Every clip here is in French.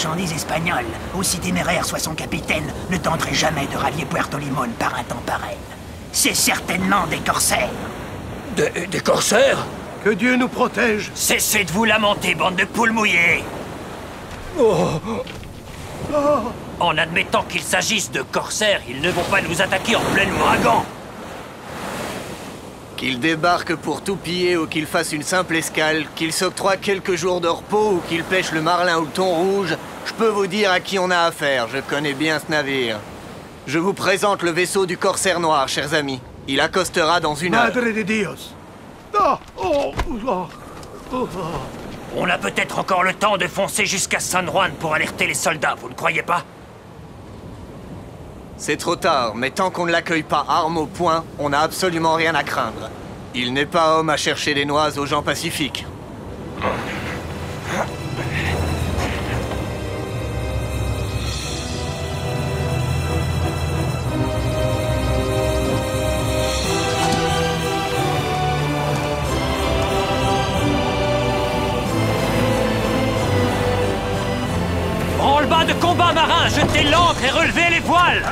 marchandises espagnol, aussi téméraire soit son capitaine, ne tenterait jamais de rallier Puerto Limon par un temps pareil. C'est certainement des corsaires. Des, des corsaires? Que Dieu nous protège. Cessez de vous lamenter, bande de poules mouillées. En admettant qu'il s'agisse de corsaires, ils ne vont pas nous attaquer en plein ouragan. Qu'il débarque pour tout piller ou qu'il fasse une simple escale, qu'il s'octroie quelques jours de repos ou qu'il pêche le marlin ou le thon rouge, je peux vous dire à qui on a affaire, je connais bien ce navire. Je vous présente le vaisseau du corsaire noir, chers amis. Il accostera dans une heure. Madre de Dios Ah Oh Oh Oh On a peut-être encore le temps de foncer jusqu'à San Juan pour alerter les soldats, vous ne croyez pas? C'est trop tard, mais tant qu'on ne l'accueille pas arme au poing, on n'a absolument rien à craindre. Il n'est pas homme à chercher des noises aux gens pacifiques. Et relevez les voiles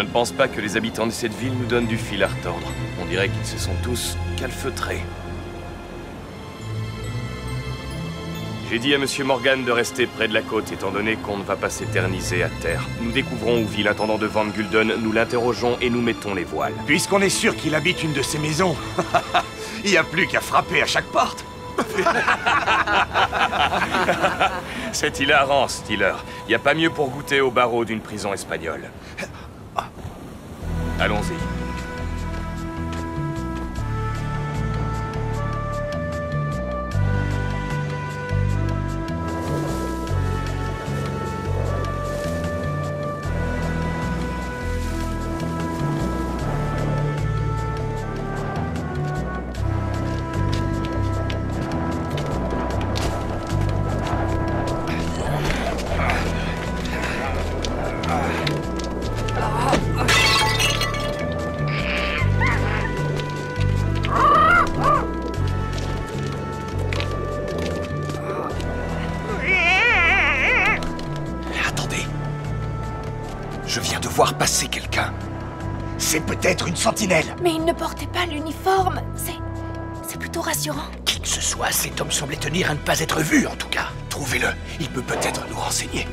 Je ne pense pas que les habitants de cette ville nous donnent du fil à retordre. On dirait qu'ils se sont tous calfeutrés. J'ai dit à Monsieur Morgan de rester près de la côte, étant donné qu'on ne va pas s'éterniser à terre. Nous découvrons où vit l'intendant de Van Gulden, nous l'interrogeons et nous mettons les voiles. Puisqu'on est sûr qu'il habite une de ces maisons, il n'y a plus qu'à frapper à chaque porte. C'est hilarant, Steeler. Y a pas mieux pour goûter au barreau d'une prison espagnole. Allons-y. Sentinelle. Mais il ne portait pas l'uniforme. C'est. C'est plutôt rassurant. Qui que ce soit, cet homme semblait tenir à ne pas être vu, en tout cas. Trouvez-le. Il peut peut-être nous renseigner.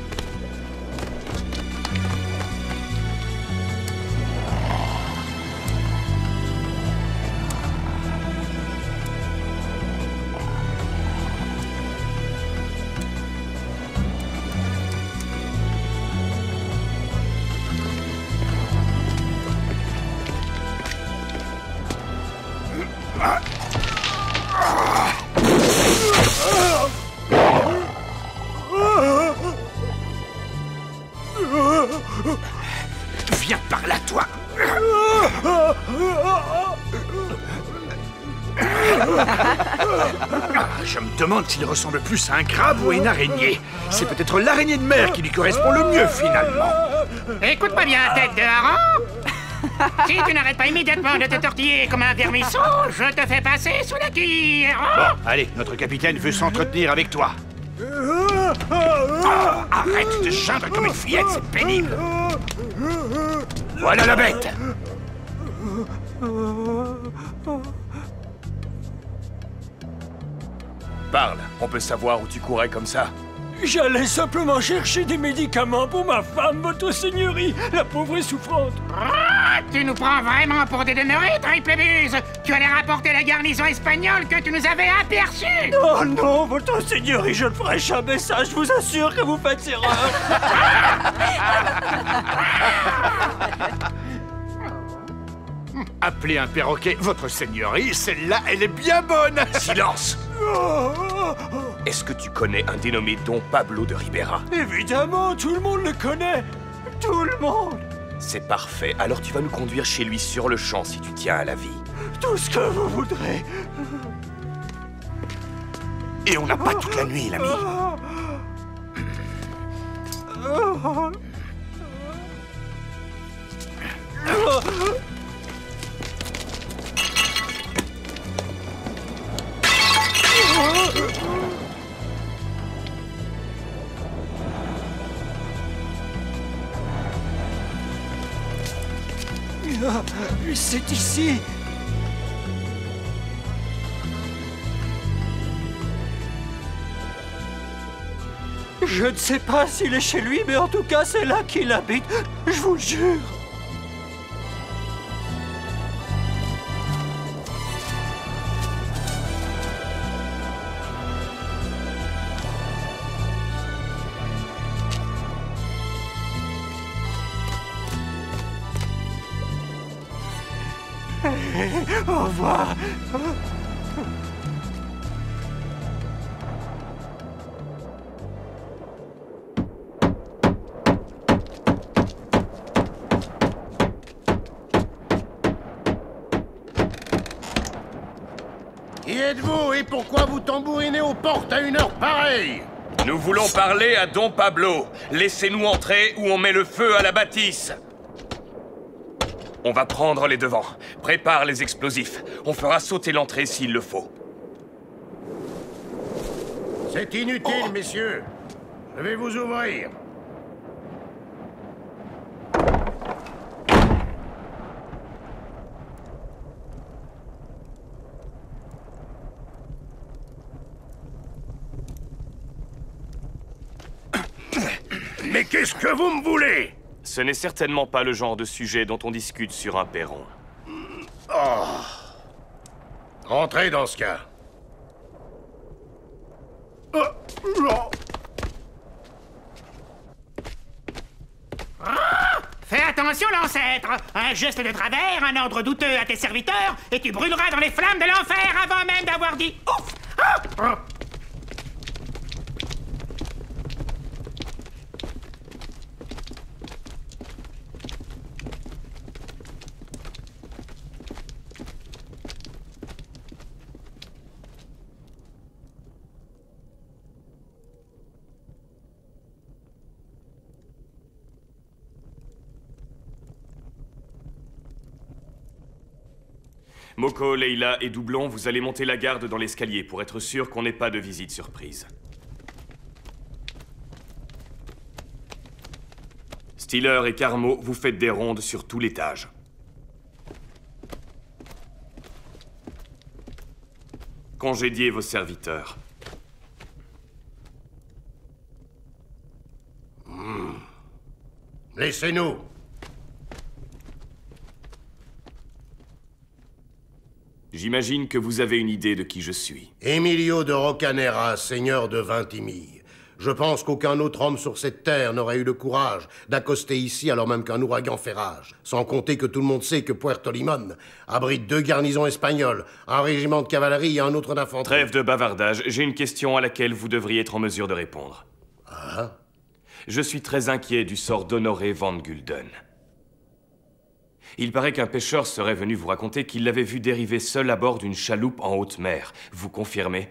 S'il ressemble plus à un crabe ou à une araignée. C'est peut-être l'araignée de mer qui lui correspond le mieux, finalement. Écoute-moi bien, tête de hareng Si tu n'arrêtes pas immédiatement de te tortiller comme un vermisseau, je te fais passer sous la quille Bon, allez, notre capitaine veut s'entretenir avec toi. Ah, arrête de geindre comme une fillette, c'est pénible. Voilà la bête. Parle, on peut savoir où tu courais comme ça. J'allais simplement chercher des médicaments pour ma femme, votre seigneurie. La pauvre est souffrante. Ah, Tu nous prends vraiment pour des demeurés, Triplebus Tu allais rapporter la garnison espagnole que tu nous avais aperçue? Oh non, votre seigneurie, je ne ferai jamais ça. Je vous assure que vous faites erreur. Appelez un perroquet votre seigneurie, celle-là, elle est bien bonne. Silence Est-ce que tu connais un dénommé Don Pablo de Ribera? Évidemment, tout le monde le connaît. Tout le monde. C'est parfait, alors tu vas nous conduire chez lui sur le champ si tu tiens à la vie. Tout ce que vous voudrez. Et on n'a pas toute la nuit, l'ami. C'est ici. Je ne sais pas s'il est chez lui, mais en tout cas, c'est là qu'il habite. Je vous jure. Êtes-vous et pourquoi vous tambourinez aux portes à une heure pareille Nous voulons parler à Don Pablo. Laissez-nous entrer ou on met le feu à la bâtisse. On va prendre les devants. Prépare les explosifs. On fera sauter l'entrée s'il le faut. C'est inutile, messieurs. Je vais vous ouvrir. Mais qu'est-ce que vous me voulez Ce n'est certainement pas le genre de sujet dont on discute sur un perron. Entrez dans ce cas. Fais attention, l'ancêtre Un geste de travers, un ordre douteux à tes serviteurs, et tu brûleras dans les flammes de l'enfer avant même d'avoir dit ouf Moko, Leila et Doublon, vous allez monter la garde dans l'escalier pour être sûr qu'on n'ait pas de visite surprise. Stiller et Carmo, vous faites des rondes sur tout l'étage. Congédiez vos serviteurs. Laissez-nous. J'imagine que vous avez une idée de qui je suis. Emilio de Rocanera, seigneur de Vintimille. Je pense qu'aucun autre homme sur cette terre n'aurait eu le courage d'accoster ici alors même qu'un ouragan fait rage. Sans compter que tout le monde sait que Puerto Limon abrite deux garnisons espagnoles, un régiment de cavalerie et un autre d'infanterie. Trêve de bavardage, j'ai une question à laquelle vous devriez être en mesure de répondre. Ah? Je suis très inquiet du sort d'Honoré Van Gulden. Il paraît qu'un pêcheur serait venu vous raconter qu'il l'avait vu dériver seul à bord d'une chaloupe en haute mer. Vous confirmez?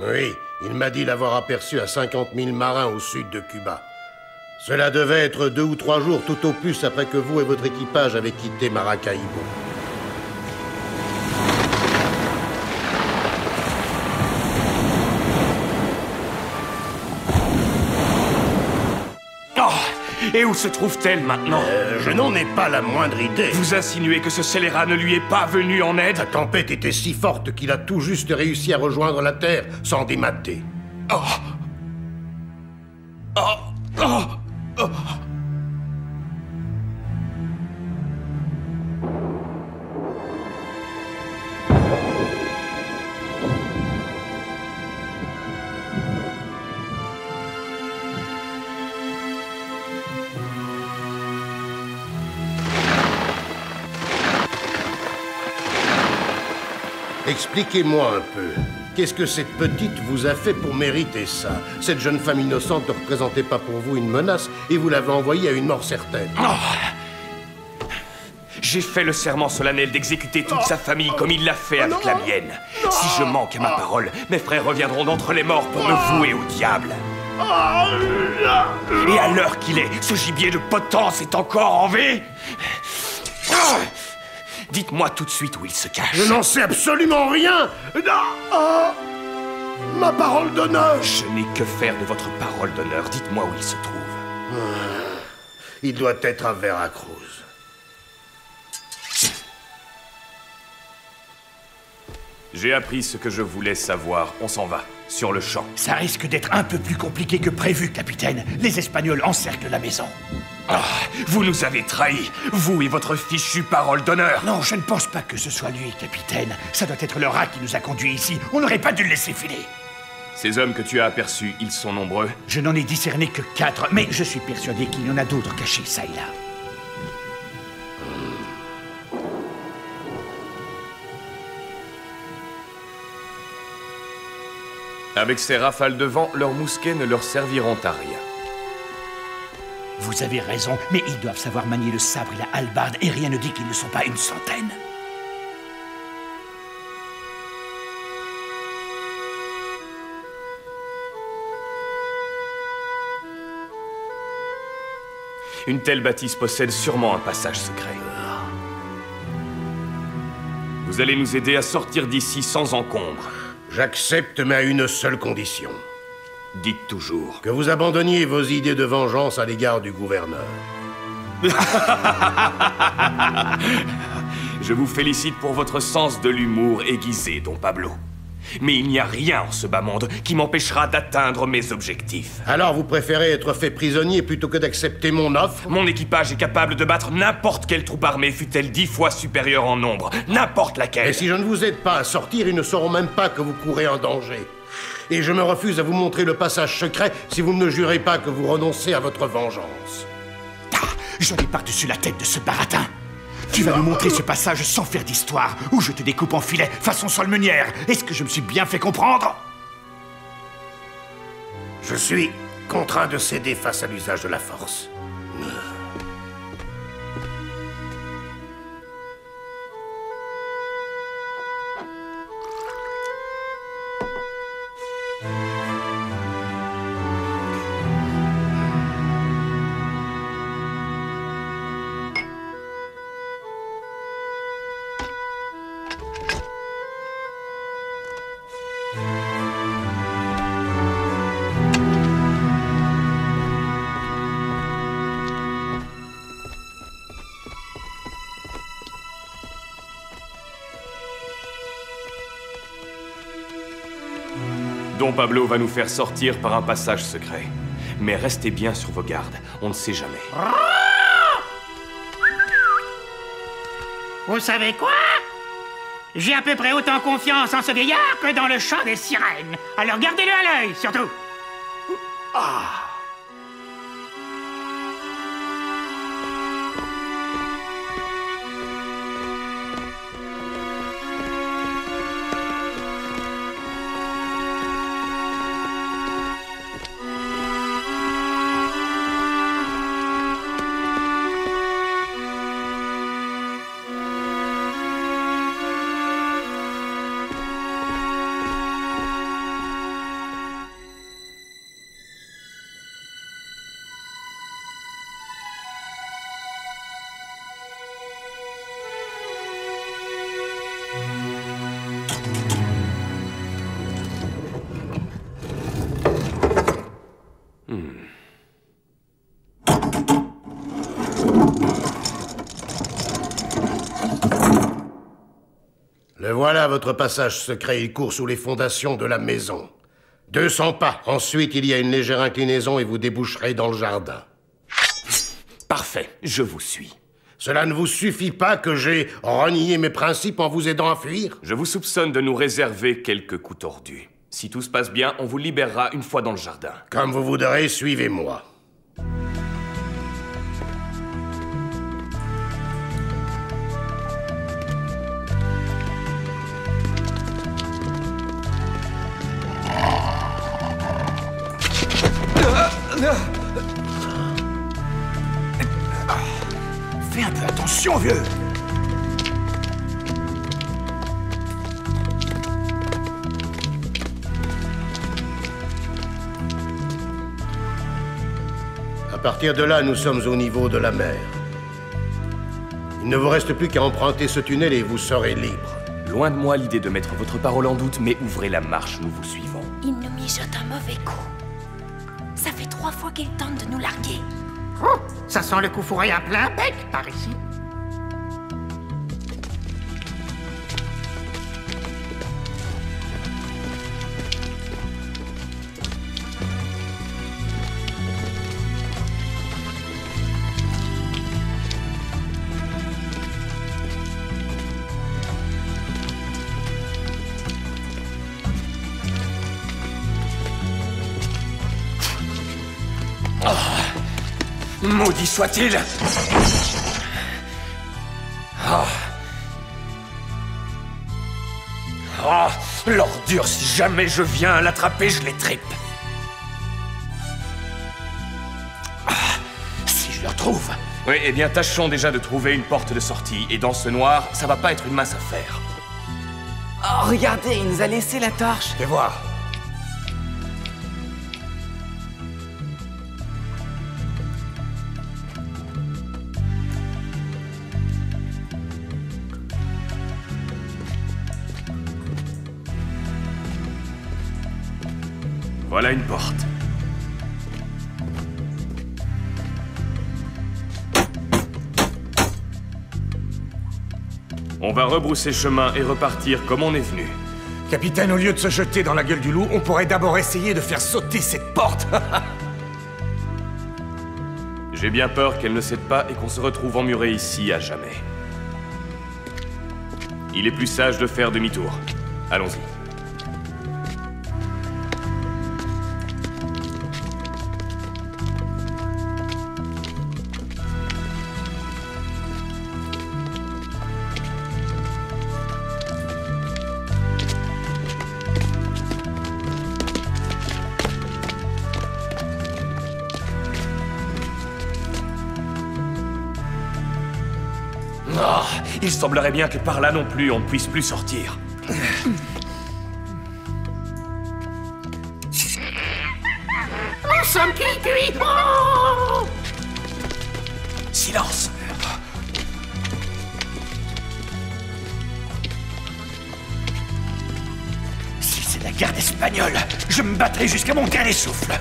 Oui, il m'a dit l'avoir aperçu à 50 000 marins au sud de Cuba. Cela devait être deux ou trois jours tout au plus après que vous et votre équipage avez quitté Maracaibo. Et où se trouve-t-elle maintenant Euh, je n'en ai pas la moindre idée. Vous insinuez que ce scélérat ne lui est pas venu en aide La tempête était si forte qu'il a tout juste réussi à rejoindre la Terre sans démater. Oh Oh Oh Oh Expliquez-moi un peu. Qu'est-ce que cette petite vous a fait pour mériter ça Cette jeune femme innocente ne représentait pas pour vous une menace et vous l'avez envoyée à une mort certaine. J'ai fait le serment solennel d'exécuter toute sa famille comme il l'a fait avec la mienne. Si je manque à ma parole, mes frères reviendront d'entre les morts pour me vouer au diable. Et à l'heure qu'il est, ce gibier de potence est encore en vie Dites-moi tout de suite où il se cache. Je n'en sais absolument rien Ah Ma parole d'honneur Je n'ai que faire de votre parole d'honneur. Dites-moi où il se trouve. Il doit être à Veracruz. J'ai appris ce que je voulais savoir. On s'en va, sur le champ. Ça risque d'être un peu plus compliqué que prévu, capitaine. Les Espagnols encerclent la maison. Ah, vous nous avez trahis, vous et votre fichue parole d'honneur. Non, je ne pense pas que ce soit lui, capitaine. Ça doit être le rat qui nous a conduits ici. On n'aurait pas dû le laisser filer. Ces hommes que tu as aperçus, ils sont nombreux Je n'en ai discerné que quatre, mais je suis persuadé qu'il y en a d'autres cachés ça et là. Avec ces rafales de vent, leurs mousquets ne leur serviront à rien. Vous avez raison, mais ils doivent savoir manier le sabre et la hallebarde, et rien ne dit qu'ils ne sont pas une centaine. Une telle bâtisse possède sûrement un passage secret. Vous allez nous aider à sortir d'ici sans encombre. J'accepte, mais à une seule condition. Dites toujours. Que vous abandonniez vos idées de vengeance à l'égard du gouverneur. Je vous félicite pour votre sens de l'humour aiguisé, Don Pablo. Mais il n'y a rien en ce bas monde qui m'empêchera d'atteindre mes objectifs. Alors vous préférez être fait prisonnier plutôt que d'accepter mon offre? Mon équipage est capable de battre n'importe quelle troupe armée, fût-elle dix fois supérieure en nombre. N'importe laquelle. Et si je ne vous aide pas à sortir, ils ne sauront même pas que vous courez en danger. Et je me refuse à vous montrer le passage secret si vous ne me jurez pas que vous renoncez à votre vengeance. Ah, j'en ai par-dessus la tête de ce baratin. Tu vas nous montrer ce passage sans faire d'histoire, où je te découpe en filets façon solmenière. Est-ce que je me suis bien fait comprendre? Je suis contraint de céder face à l'usage de la force. Pablo va nous faire sortir par un passage secret. Mais restez bien sur vos gardes, on ne sait jamais. Vous savez quoi? J'ai à peu près autant confiance en ce vieillard que dans le chant des sirènes. Alors gardez-le à l'œil, surtout. Voilà votre passage secret. Il court sous les fondations de la maison. 200 pas. Ensuite, il y a une légère inclinaison et vous déboucherez dans le jardin. Parfait, je vous suis. Cela ne vous suffit pas que j'ai renié mes principes en vous aidant à fuir Je vous soupçonne de nous réserver quelques coups tordus. Si tout se passe bien, on vous libérera une fois dans le jardin. Comme vous voudrez, suivez-moi. Attention, vieux À partir de là, nous sommes au niveau de la mer. Il ne vous reste plus qu'à emprunter ce tunnel et vous serez libre. Loin de moi l'idée de mettre votre parole en doute, mais ouvrez la marche, nous vous suivons. Il nous mijote un mauvais coup. Ça fait trois fois qu'il tente de nous larguer. Oh, ça sent le coup fourré à plein bec par ici. Maudit soit-il. Ah. Ah L'ordure, si jamais je viens à l'attraper, je les tripe. Ah, Si je le retrouve. Oui, eh bien, tâchons déjà de trouver une porte de sortie, et dans ce noir, ça va pas être une mince affaire. Oh, regardez, il nous a laissé la torche. Fais voir Voilà une porte. On va rebrousser chemin et repartir comme on est venu. Capitaine, au lieu de se jeter dans la gueule du loup, on pourrait d'abord essayer de faire sauter cette porte. J'ai bien peur qu'elle ne cède pas et qu'on se retrouve emmuré ici à jamais. Il est plus sage de faire demi-tour. Allons-y. Semblerait bien que par là non plus on ne puisse plus sortir. Nous sommes cuits, Oh Silence. Si c'est la garde espagnole, je me battrai jusqu'à mon dernier souffle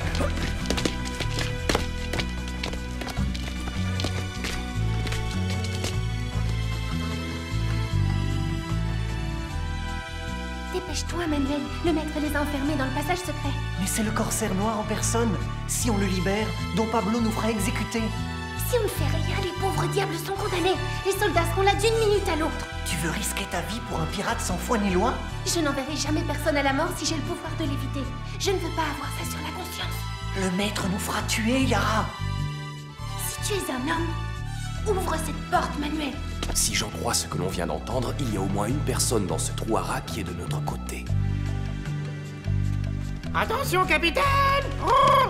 Le maître les a enfermés dans le passage secret. Mais c'est le corsaire noir en personne. Si on le libère, Don Pablo nous fera exécuter. Si on ne fait rien, les pauvres diables sont condamnés. Les soldats seront là d'une minute à l'autre. Tu veux risquer ta vie pour un pirate sans foi ni loi? Je n'enverrai jamais personne à la mort si j'ai le pouvoir de l'éviter. Je ne veux pas avoir ça sur la conscience. Le maître nous fera tuer, Yara. Si tu es un homme, ouvre cette porte, Manuel. Si j'en crois ce que l'on vient d'entendre, il y a au moins une personne dans ce trou à rats qui est de notre côté. Attention, capitaine Oh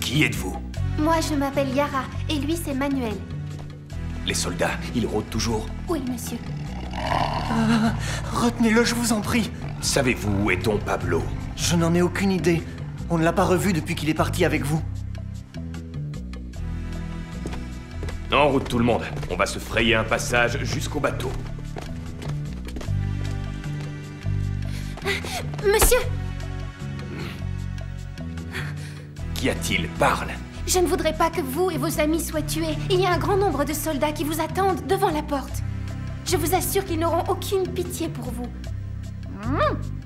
Qui êtes-vous? Moi, je m'appelle Yara, et lui, c'est Manuel. Les soldats, ils rôdent toujours. Oui, monsieur. Retenez-le, je vous en prie. Savez-vous où est Don Pablo? Je n'en ai aucune idée. On ne l'a pas revu depuis qu'il est parti avec vous. En route tout le monde. On va se frayer un passage jusqu'au bateau. Monsieur, Qu'y a-t-il? Parle. Je ne voudrais pas que vous et vos amis soient tués. Il y a un grand nombre de soldats qui vous attendent devant la porte. Je vous assure qu'ils n'auront aucune pitié pour vous.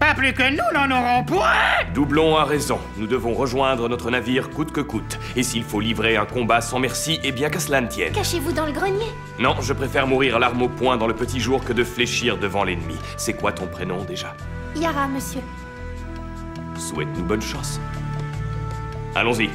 Pas plus que nous n'en aurons point Doublon a raison. Nous devons rejoindre notre navire coûte que coûte. Et s'il faut livrer un combat sans merci, eh bien qu'à cela ne tienne. Cachez-vous dans le grenier. Non, je préfère mourir l'arme au poing dans le petit jour que de fléchir devant l'ennemi. C'est quoi ton prénom déjà? Yara, monsieur. Souhaite-nous bonne chance. Allons-y.